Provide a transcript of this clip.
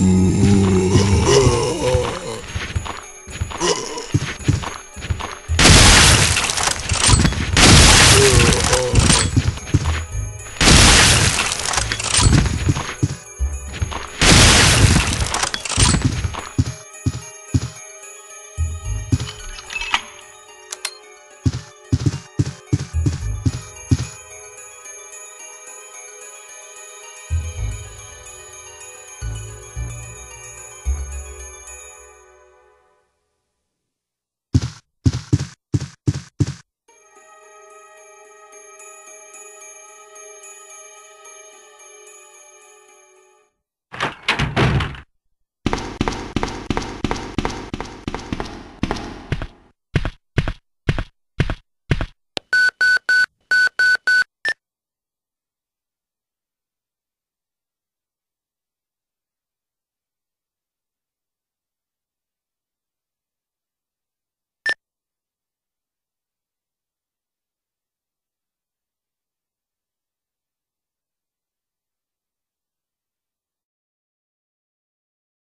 mm,